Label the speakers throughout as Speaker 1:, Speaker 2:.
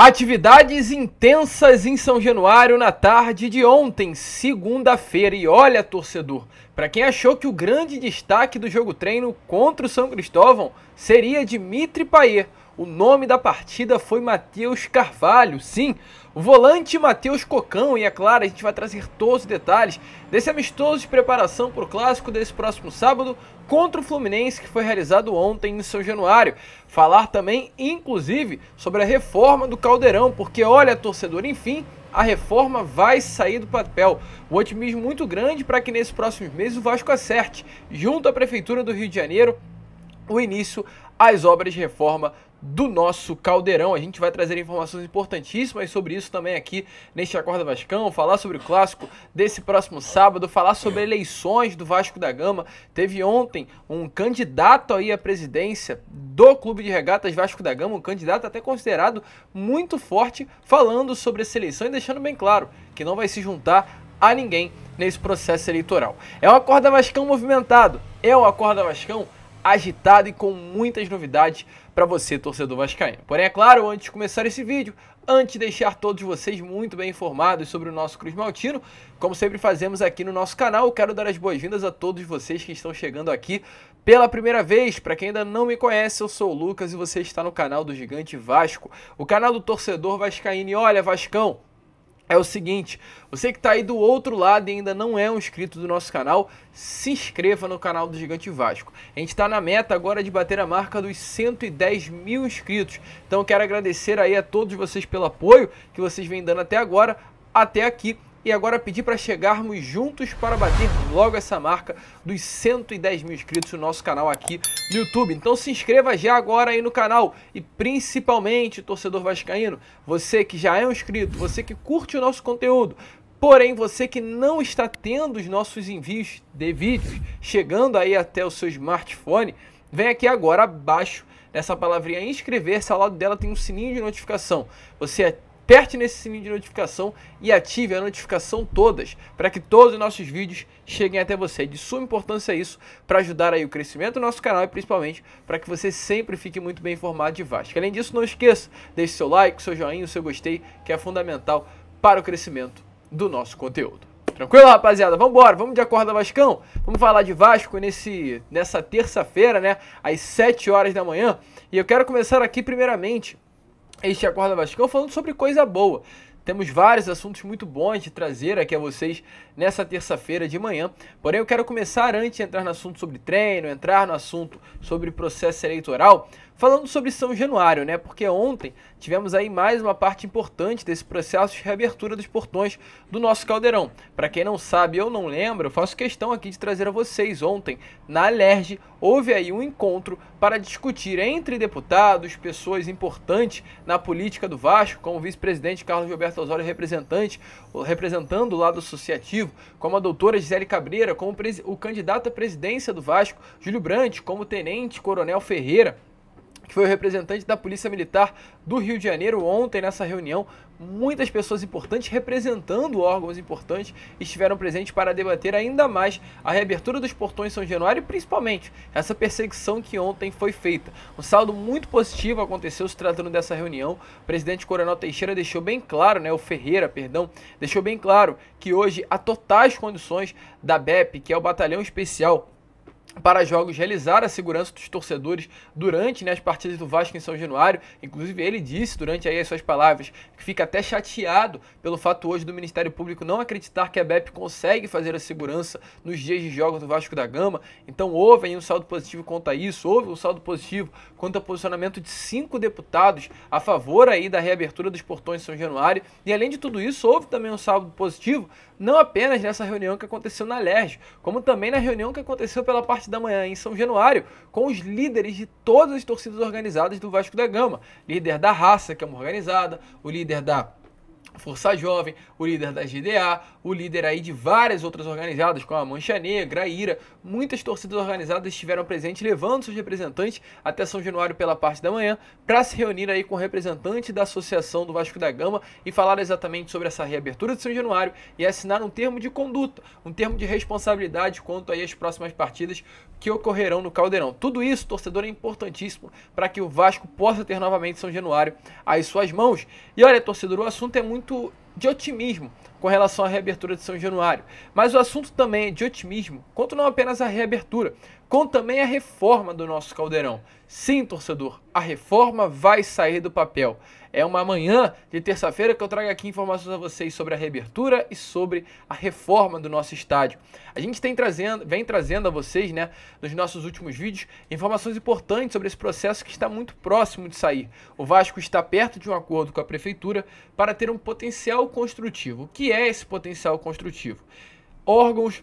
Speaker 1: Atividades intensas em São Januário na tarde de ontem, segunda-feira. E olha, torcedor, para quem achou que o grande destaque do jogo treino contra o São Cristóvão seria Dimitri Payet, o nome da partida foi Matheus Carvalho. Sim, o volante Matheus Cocão. E é claro, a gente vai trazer todos os detalhes desse amistoso de preparação para o clássico desse próximo sábado contra o Fluminense, que foi realizado ontem em São Januário. Falar também, inclusive, sobre a reforma do Caldeirão, porque olha, torcedor, enfim, a reforma vai sair do papel. O otimismo muito grande para que nesses próximos meses o Vasco acerte, junto à Prefeitura do Rio de Janeiro, o início às obras de reforma do nosso caldeirão. A gente vai trazer informações importantíssimas sobre isso também aqui neste Acorda Vascão, falar sobre o clássico desse próximo sábado, falar sobre eleições do Vasco da Gama. Teve ontem um candidato aí à presidência do Clube de Regatas Vasco da Gama, um candidato até considerado muito forte, falando sobre essa eleição e deixando bem claro que não vai se juntar a ninguém nesse processo eleitoral. É um Acorda Vascão movimentado, é um Acorda Vascão agitado e com muitas novidades para você, torcedor vascaíno. Porém, é claro, antes de começar esse vídeo, antes de deixar todos vocês muito bem informados sobre o nosso Cruz Maltino, como sempre fazemos aqui no nosso canal, quero dar as boas-vindas a todos vocês que estão chegando aqui pela primeira vez. Para quem ainda não me conhece, eu sou o Lucas e você está no canal do Gigante Vasco, o canal do torcedor vascaíno. E olha, Vascão, é o seguinte, você que está aí do outro lado e ainda não é um inscrito do nosso canal, se inscreva no canal do Gigante Vasco. A gente está na meta agora de bater a marca dos 110 mil inscritos. Então quero agradecer aí a todos vocês pelo apoio que vocês vêm dando até agora, até aqui e agora pedir para chegarmos juntos para bater logo essa marca dos 110 mil inscritos no nosso canal aqui no YouTube. Então se inscreva já agora aí no canal e principalmente, torcedor vascaíno, você que já é um inscrito, você que curte o nosso conteúdo, Porém, você que não está tendo os nossos envios de vídeos chegando aí até o seu smartphone, vem aqui agora abaixo nessa palavrinha inscrever-se, ao lado dela tem um sininho de notificação. Você aperte nesse sininho de notificação e ative a notificação todas para que todos os nossos vídeos cheguem até você. De suma importância isso para ajudar aí o crescimento do nosso canal e principalmente para que você sempre fique muito bem informado de Vasco. Além disso, não esqueça, deixe seu like, seu joinha, seu gostei, que é fundamental para o crescimento do nosso conteúdo. Tranquilo, rapaziada? Vamos embora, vamos de acorda Vascão? Vamos falar de Vasco nesse, nessa terça-feira, né? Às 7 horas da manhã. E eu quero começar aqui primeiramente este Acorda Vascão falando sobre coisa boa. Temos vários assuntos muito bons de trazer aqui a vocês nessa terça-feira de manhã. Porém, eu quero começar antes de entrar no assunto sobre treino, entrar no assunto sobre processo eleitoral, Falando sobre São Januário, né? Porque ontem tivemos aí mais uma parte importante desse processo de reabertura dos portões do nosso caldeirão. Para quem não sabe ou não lembra, eu faço questão aqui de trazer a vocês ontem, na Alerj, houve aí um encontro para discutir entre deputados, pessoas importantes na política do Vasco, como o vice-presidente Carlos Roberto Osório, representante, representando o lado associativo, como a doutora Gisele Cabreira, como o candidato à presidência do Vasco, Júlio Brandt, como tenente coronel Ferreira, que foi o representante da Polícia Militar do Rio de Janeiro ontem nessa reunião. Muitas pessoas importantes representando órgãos importantes estiveram presentes para debater ainda mais a reabertura dos portões São Januário e principalmente essa perseguição que ontem foi feita. Um saldo muito positivo aconteceu se tratando dessa reunião. O presidente Coronel Teixeira deixou bem claro, né, o Ferreira, perdão, deixou bem claro que hoje há totais condições da BEP, que é o Batalhão Especial para jogos realizar a segurança dos torcedores durante né, as partidas do Vasco em São Januário. Inclusive, ele disse durante aí as suas palavras que fica até chateado pelo fato hoje do Ministério Público não acreditar que a BEP consegue fazer a segurança nos dias de jogos do Vasco da Gama. Então, houve aí um saldo positivo quanto a isso, houve um saldo positivo quanto ao posicionamento de cinco deputados a favor aí da reabertura dos portões em São Januário. E além de tudo isso, houve também um saldo positivo não apenas nessa reunião que aconteceu na LERJ, como também na reunião que aconteceu pela parte da manhã em São Januário, com os líderes de todas as torcidas organizadas do Vasco da Gama. Líder da Raça, que é uma organizada, o líder da Força Jovem, o líder da GDA, o líder aí de várias outras organizadas, como a Mancha Negra, a Ira. Muitas torcidas organizadas estiveram presentes, levando seus representantes até São Januário pela parte da manhã, para se reunir aí com o representante da Associação do Vasco da Gama e falar exatamente sobre essa reabertura de São Januário e assinar um termo de conduta, um termo de responsabilidade quanto aí às próximas partidas que ocorrerão no Caldeirão. Tudo isso, torcedor, é importantíssimo para que o Vasco possa ter novamente São Januário às suas mãos. E olha, torcedor, o assunto é muito de otimismo com relação à reabertura de São Januário. Mas o assunto também é de otimismo quanto não apenas à reabertura, com também a reforma do nosso caldeirão. Sim, torcedor, a reforma vai sair do papel. É uma manhã de terça-feira que eu trago aqui informações a vocês sobre a reabertura e sobre a reforma do nosso estádio. A gente tem trazendo, vem trazendo a vocês, né, nos nossos últimos vídeos, informações importantes sobre esse processo que está muito próximo de sair. O Vasco está perto de um acordo com a prefeitura para ter um potencial construtivo. O que é esse potencial construtivo? Órgãos,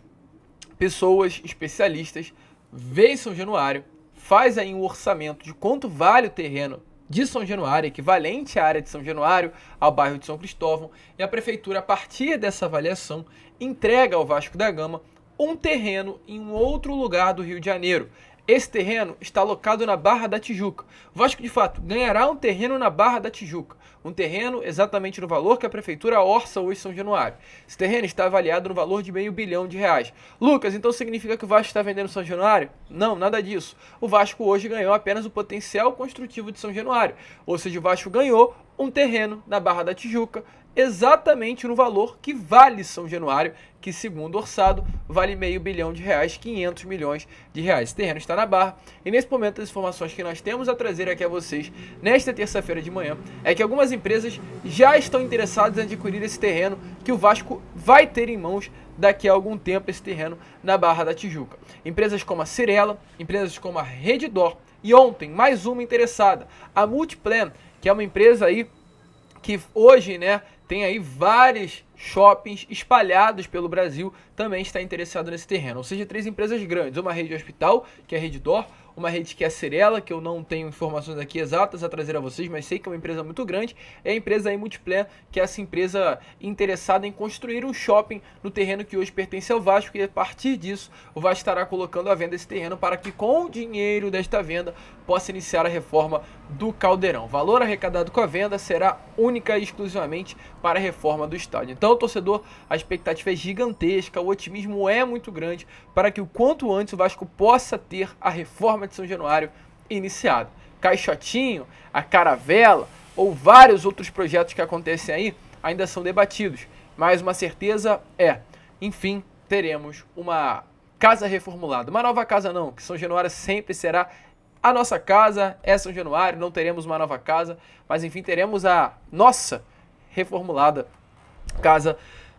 Speaker 1: pessoas, especialistas vê São Januário, faz aí um orçamento de quanto vale o terreno de São Januário, equivalente à área de São Januário, ao bairro de São Cristóvão, e a prefeitura, a partir dessa avaliação, entrega ao Vasco da Gama um terreno em um outro lugar do Rio de Janeiro. Esse terreno está alocado na Barra da Tijuca. O Vasco, de fato, ganhará um terreno na Barra da Tijuca. Um terreno exatamente no valor que a prefeitura orça hoje São Januário. Esse terreno está avaliado no valor de meio bilhão de reais. Lucas, então significa que o Vasco está vendendo São Januário? Não, nada disso. O Vasco hoje ganhou apenas o potencial construtivo de São Januário. Ou seja, o Vasco ganhou um terreno na Barra da Tijuca, exatamente no valor que vale São Januário, que segundo orçado vale meio bilhão de reais, 500 milhões de reais. Esse terreno está na Barra e nesse momento as informações que nós temos a trazer aqui a vocês nesta terça-feira de manhã é que algumas empresas já estão interessadas em adquirir esse terreno que o Vasco vai ter em mãos daqui a algum tempo esse terreno na Barra da Tijuca. Empresas como a Cirela, empresas como a Redditor e ontem mais uma interessada, a Multiplan, que é uma empresa aí que hoje, né, tem aí vários shoppings espalhados pelo Brasil também está interessado nesse terreno. Ou seja, três empresas grandes, uma rede de hospital, que é a Rede Dor, uma rede que é a Cirela, que eu não tenho informações aqui exatas a trazer a vocês, mas sei que é uma empresa muito grande, é a empresa aí Multiplan, que é essa empresa interessada em construir um shopping no terreno que hoje pertence ao Vasco, e a partir disso o Vasco estará colocando à venda esse terreno para que com o dinheiro desta venda possa iniciar a reforma do Caldeirão. O valor arrecadado com a venda será única e exclusivamente para a reforma do estádio. Então, torcedor, a expectativa é gigantesca, o otimismo é muito grande para que o quanto antes o Vasco possa ter a reforma de São Januário iniciada. Caixotinho, a Caravela ou vários outros projetos que acontecem aí ainda são debatidos, mas uma certeza é, enfim, teremos uma casa reformulada. Uma nova casa não, que São Januário sempre será a nossa casa, é São Januário, não teremos uma nova casa, mas enfim, teremos a nossa reformulada casa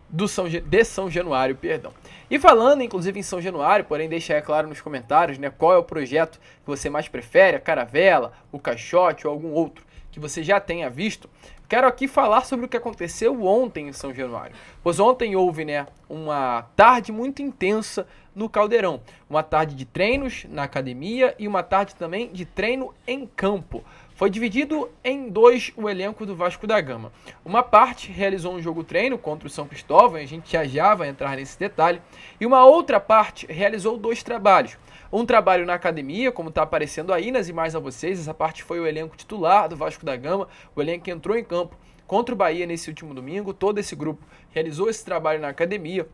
Speaker 1: do São, de São Januário, perdão. E falando, inclusive, em São Januário, porém, deixa aí claro nos comentários, né, qual é o projeto que você mais prefere, a Caravela, o Caixote ou algum outro que você já tenha visto. Quero aqui falar sobre o que aconteceu ontem em São Januário. Pois ontem houve, né, uma tarde muito intensa no Caldeirão. Uma tarde de treinos na academia e uma tarde também de treino em campo. Foi dividido em dois o elenco do Vasco da Gama. Uma parte realizou um jogo treino contra o São Cristóvão, a gente já já vai entrar nesse detalhe, e uma outra parte realizou dois trabalhos. Um trabalho na academia, como está aparecendo aí nas imagens a vocês, essa parte foi o elenco titular do Vasco da Gama, o elenco que entrou em campo contra o Bahia nesse último domingo. Todo esse grupo realizou esse trabalho na academia.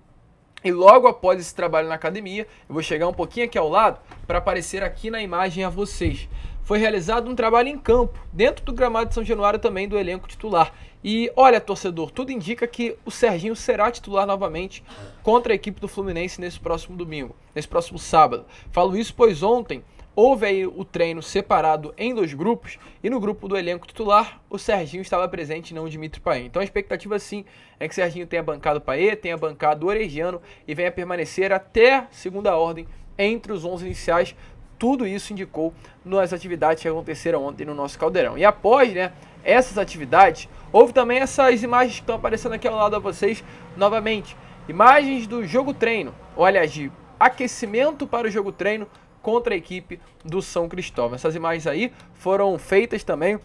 Speaker 1: E logo após esse trabalho na academia, eu vou chegar um pouquinho aqui ao lado para aparecer aqui na imagem a vocês foi realizado um trabalho em campo, dentro do gramado de São Januário também do elenco titular. E olha, torcedor, tudo indica que o Serginho será titular novamente contra a equipe do Fluminense nesse próximo domingo, nesse próximo sábado. Falo isso pois ontem houve aí o treino separado em dois grupos e no grupo do elenco titular o Serginho estava presente não o Dimitri Paê. Então a expectativa sim é que o Serginho tenha bancado o Paê, tenha bancado o Oregiano e venha permanecer até segunda ordem entre os 11 iniciais tudo isso indicou nas atividades que aconteceram ontem no nosso caldeirão. E após né, essas atividades, houve também essas imagens que estão aparecendo aqui ao lado a vocês novamente. Imagens do jogo treino, ou aliás, de aquecimento para o jogo treino contra a equipe do São Cristóvão. Essas imagens aí foram feitas também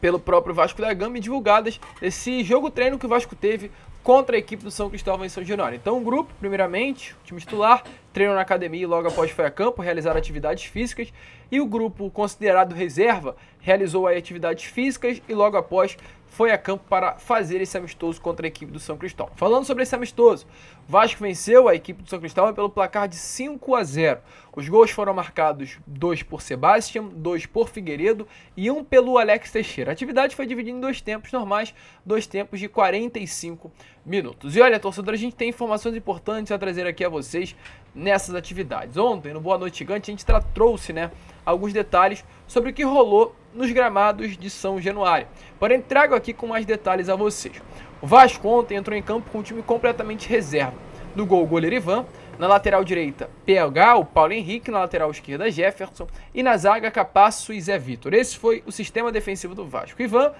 Speaker 1: pelo próprio Vasco da Gama e divulgadas esse jogo treino que o Vasco teve contra a equipe do São Cristóvão em São Januário. Então, o grupo, primeiramente, o time titular, treino na academia e logo após foi a campo, realizar atividades físicas. E o grupo considerado reserva realizou atividades físicas e logo após foi a campo para fazer esse amistoso contra a equipe do São Cristóvão. Falando sobre esse amistoso, Vasco venceu a equipe do São Cristóvão pelo placar de 5 a 0. Os gols foram marcados dois por Sebastião, dois por Figueiredo e um pelo Alex Teixeira. A atividade foi dividida em dois tempos normais, dois tempos de 45 minutos. E olha, torcedor, a gente tem informações importantes a trazer aqui a vocês nessas atividades. Ontem, no Boa Noite Gigante, a gente trouxe, né, alguns detalhes sobre o que rolou nos gramados de São Januário. Porém, trago aqui com mais detalhes a vocês. O Vasco ontem entrou em campo com um time completamente reserva. No gol, o goleiro Ivan. Na lateral direita, PH, o Paulo Henrique. Na lateral esquerda, Jefferson. E na zaga, Capasso e Zé Vitor. Esse foi o sistema defensivo do Vasco. Ivan,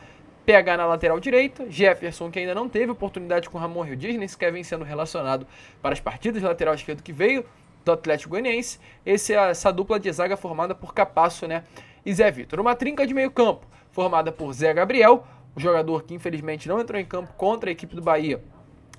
Speaker 1: PH na lateral direita, Jefferson, que ainda não teve oportunidade com Ramon Rio Dias, nem sequer vem sendo relacionado para as partidas lateral esquerdo que veio do Atlético Goianiense. Esse, é essa dupla de zaga formada por Capasso né, e Zé Vitor. Uma trinca de meio campo formada por Zé Gabriel, o jogador que infelizmente não entrou em campo contra a equipe do Bahia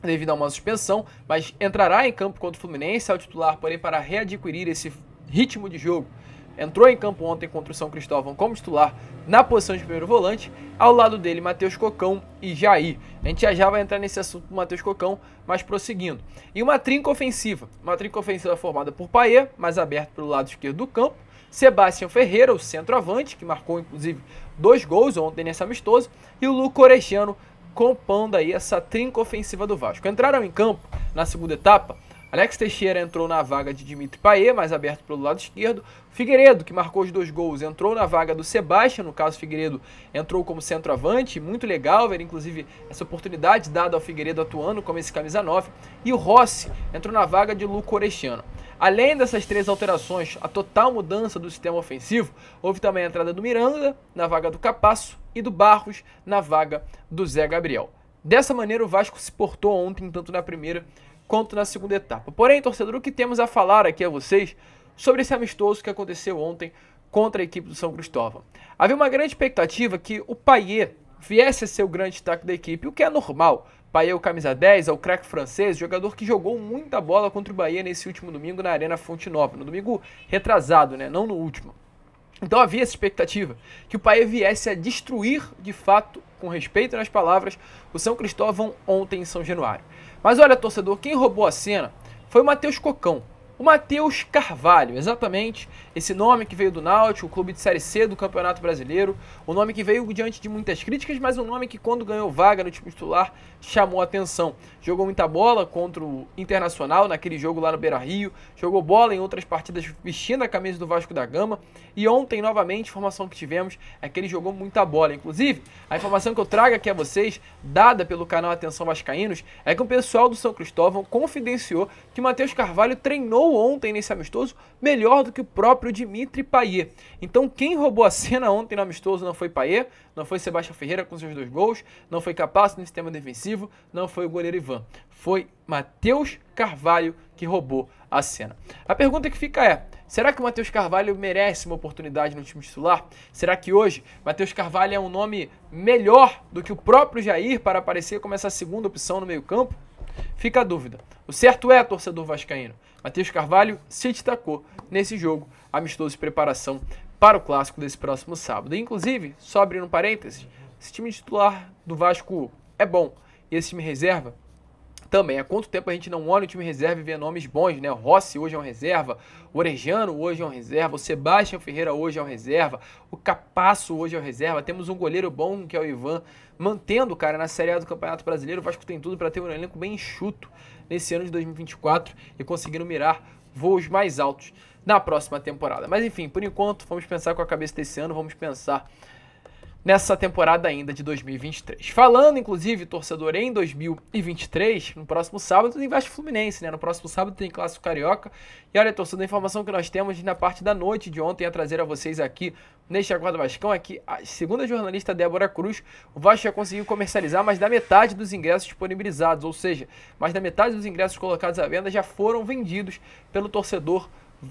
Speaker 1: devido a uma suspensão, mas entrará em campo contra o Fluminense ao titular, porém para readquirir esse ritmo de jogo. Entrou em campo ontem contra o São Cristóvão como titular na posição de primeiro volante. Ao lado dele, Matheus Cocão e Jair. A gente já, já vai entrar nesse assunto do Matheus Cocão, mas prosseguindo. E uma trinca ofensiva. Uma trinca ofensiva formada por Paê, mais aberto pelo lado esquerdo do campo. Sebastião Ferreira, o centroavante, que marcou inclusive dois gols ontem nesse amistoso. E o Luco Orestiano compondo aí essa trinca ofensiva do Vasco. Entraram em campo na segunda etapa Alex Teixeira entrou na vaga de Dimitri Payet, mais aberto pelo lado esquerdo. Figueiredo, que marcou os dois gols, entrou na vaga do Sebastião. No caso, Figueiredo entrou como centroavante. Muito legal ver, inclusive, essa oportunidade dada ao Figueiredo atuando como esse camisa 9. E o Rossi entrou na vaga de Luco Orestiano. Além dessas três alterações, a total mudança do sistema ofensivo, houve também a entrada do Miranda na vaga do Capasso e do Barros na vaga do Zé Gabriel. Dessa maneira, o Vasco se portou ontem, tanto na primeira quanto na segunda etapa. Porém, torcedor, o que temos a falar aqui a vocês sobre esse amistoso que aconteceu ontem contra a equipe do São Cristóvão. Havia uma grande expectativa que o Payet viesse a ser o grande destaque da equipe, o que é normal. Payet, o camisa 10, é o craque francês, jogador que jogou muita bola contra o Bahia nesse último domingo na Arena Fonte Nova, no domingo retrasado, né, não no último. Então havia essa expectativa que o Payet viesse a destruir, de fato, com respeito nas palavras, o São Cristóvão ontem em São Januário. Mas olha, torcedor, quem roubou a cena foi o Matheus Cocão. O Matheus Carvalho, exatamente, esse nome que veio do Náutico, o clube de Série C do Campeonato Brasileiro, o nome que veio diante de muitas críticas, mas um nome que quando ganhou vaga no time titular chamou a atenção. Jogou muita bola contra o Internacional naquele jogo lá no Beira-Rio, jogou bola em outras partidas vestindo a camisa do Vasco da Gama e ontem novamente, informação que tivemos é que ele jogou muita bola. Inclusive, a informação que eu trago aqui a vocês, dada pelo canal Atenção Vascaínos, é que o pessoal do São Cristóvão confidenciou que Matheus Carvalho treinou ontem nesse amistoso melhor do que o próprio Dimitri Payet. Então quem roubou a cena ontem no amistoso não foi Payet, não foi Sebastião Ferreira com seus dois gols, não foi Capaz no sistema defensivo, não foi o goleiro Ivan. Foi Matheus Carvalho que roubou a cena. A pergunta que fica é: será que o Matheus Carvalho merece uma oportunidade no time titular? Será que hoje Matheus Carvalho é um nome melhor do que o próprio Jair para aparecer como essa segunda opção no meio-campo? Fica a dúvida. O certo é, torcedor vascaíno, Matheus Carvalho se destacou nesse jogo amistoso de preparação para o clássico desse próximo sábado. Inclusive, só abrindo um parênteses, esse time titular do Vasco é bom e esse time reserva também. Há quanto tempo a gente não olha o time reserva e vê nomes bons, né? O Rossi hoje é um reserva, o Orejano hoje é um reserva, o Sebastião Ferreira hoje é um reserva, o Capasso hoje é um reserva, temos um goleiro bom que é o Ivan, mantendo, cara, na Série A do Campeonato Brasileiro, o Vasco tem tudo para ter um elenco bem enxuto nesse ano de 2024 e conseguindo mirar voos mais altos na próxima temporada. Mas enfim, por enquanto, vamos pensar com a cabeça desse ano, vamos pensar nessa temporada ainda de 2023. Falando, inclusive, torcedor em 2023, no próximo sábado tem Vasco Fluminense, né? No próximo sábado tem Clássico Carioca. E olha, torcedor, a informação que nós temos na parte da noite de ontem a trazer a vocês aqui neste Acordo Vascão é que, a segunda jornalista Débora Cruz, o Vasco já conseguiu comercializar mais da metade dos ingressos disponibilizados, ou seja, mais da metade dos ingressos colocados à venda já foram vendidos pelo torcedor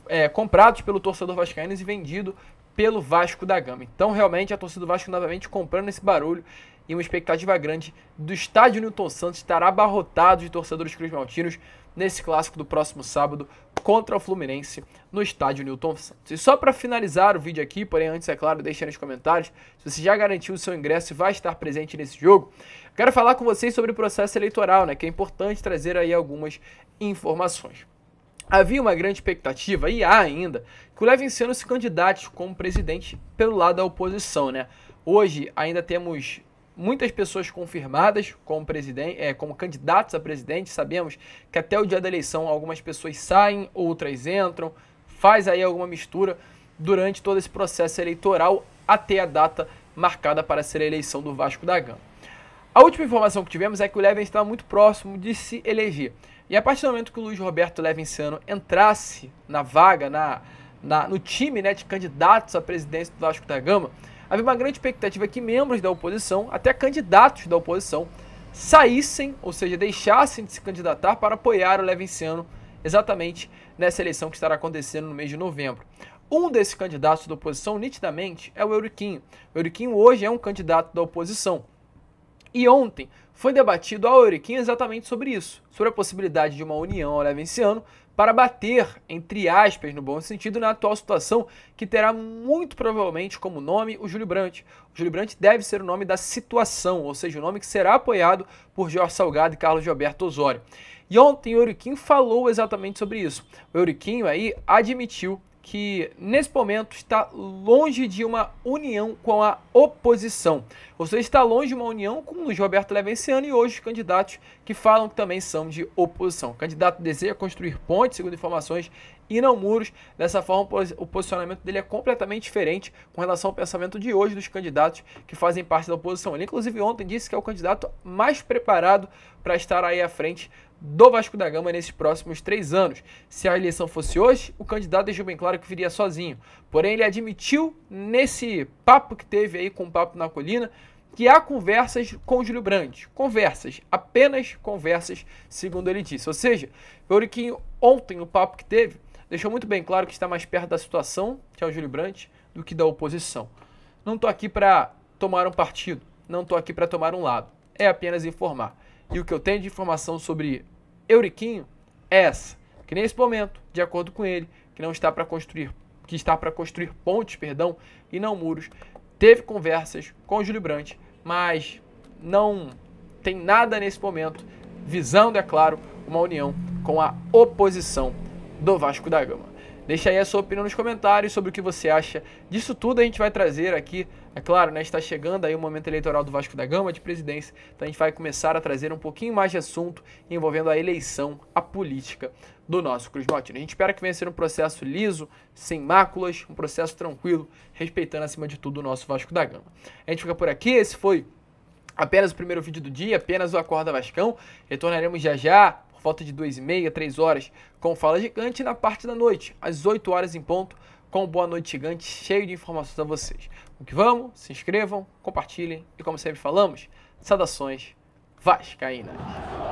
Speaker 1: é, comprados pelo torcedor vascaíno e vendido pelo Vasco da Gama. Então, realmente, a torcida do Vasco novamente comprando esse barulho e uma expectativa grande do estádio Newton Santos estará abarrotado de torcedores cruz maltinos nesse clássico do próximo sábado contra o Fluminense no estádio Newton Santos. E só para finalizar o vídeo aqui, porém antes, é claro, deixe nos comentários se você já garantiu o seu ingresso e vai estar presente nesse jogo. Quero falar com vocês sobre o processo eleitoral, né, que é importante trazer aí algumas informações. Havia uma grande expectativa, e há ainda, que o Levinciano se candidate como presidente pelo lado da oposição. Né? Hoje ainda temos muitas pessoas confirmadas como, presidente, é, como candidatos a presidente. Sabemos que até o dia da eleição algumas pessoas saem, outras entram, faz aí alguma mistura durante todo esse processo eleitoral até a data marcada para ser a eleição do Vasco da Gama. A última informação que tivemos é que o Levin estava muito próximo de se eleger. E a partir do momento que o Luiz Roberto Levinciano entrasse na vaga, na, na, no time né, de candidatos à presidência do Vasco da Gama, havia uma grande expectativa que membros da oposição, até candidatos da oposição, saíssem, ou seja, deixassem de se candidatar para apoiar o Levinciano exatamente nessa eleição que estará acontecendo no mês de novembro. Um desses candidatos da oposição, nitidamente, é o Euriquinho. O Euriquinho hoje é um candidato da oposição. E ontem foi debatido ao Euriquinho exatamente sobre isso, sobre a possibilidade de uma união ao Levenciano para bater, entre aspas, no bom sentido, na atual situação, que terá muito provavelmente como nome o Júlio Brandt. O Júlio Brandt deve ser o nome da situação, ou seja, o nome que será apoiado por Jorge Salgado e Carlos Gilberto Osório. E ontem o Euriquinho falou exatamente sobre isso. O Euriquinho aí admitiu que nesse momento está longe de uma união com a oposição. Você está longe de uma união com o Luiz Roberto Levenciano e hoje os candidatos que falam que também são de oposição. O candidato deseja construir pontes, segundo informações, e não muros. Dessa forma, o posicionamento dele é completamente diferente com relação ao pensamento de hoje dos candidatos que fazem parte da oposição. Ele, inclusive, ontem disse que é o candidato mais preparado para estar aí à frente do Vasco da Gama nesses próximos três anos. Se a eleição fosse hoje, o candidato deixou bem claro que viria sozinho. Porém, ele admitiu nesse papo que teve aí com o Papo na Colina que há conversas com o Júlio Brandt. Conversas, apenas conversas, segundo ele disse. Ou seja, Euriquinho, ontem, o papo que teve, deixou muito bem claro que está mais perto da situação, que é o Júlio Brandt, do que da oposição. Não estou aqui para tomar um partido, não estou aqui para tomar um lado. É apenas informar. E o que eu tenho de informação sobre Euriquinho é essa, que nesse momento, de acordo com ele, que não está para construir, que está para construir pontes, perdão, e não muros, teve conversas com o Júlio Brandt, mas não tem nada nesse momento visando, é claro, uma união com a oposição do Vasco da Gama. Deixa aí a sua opinião nos comentários sobre o que você acha disso tudo. A gente vai trazer aqui, é claro, né, está chegando aí o momento eleitoral do Vasco da Gama de presidência, então a gente vai começar a trazer um pouquinho mais de assunto envolvendo a eleição, a política do nosso Cruz Maltino. A gente espera que venha ser um processo liso, sem máculas, um processo tranquilo, respeitando acima de tudo o nosso Vasco da Gama. A gente fica por aqui, esse foi apenas o primeiro vídeo do dia, apenas o Acorda Vascão. Retornaremos já já volta de 2 e meia, 3 horas, com Fala Gigante, na parte da noite, às 8 horas em ponto, com Boa Noite Gigante, cheio de informações a vocês. O que vamos, se inscrevam, compartilhem e, como sempre falamos, saudações vascaínas.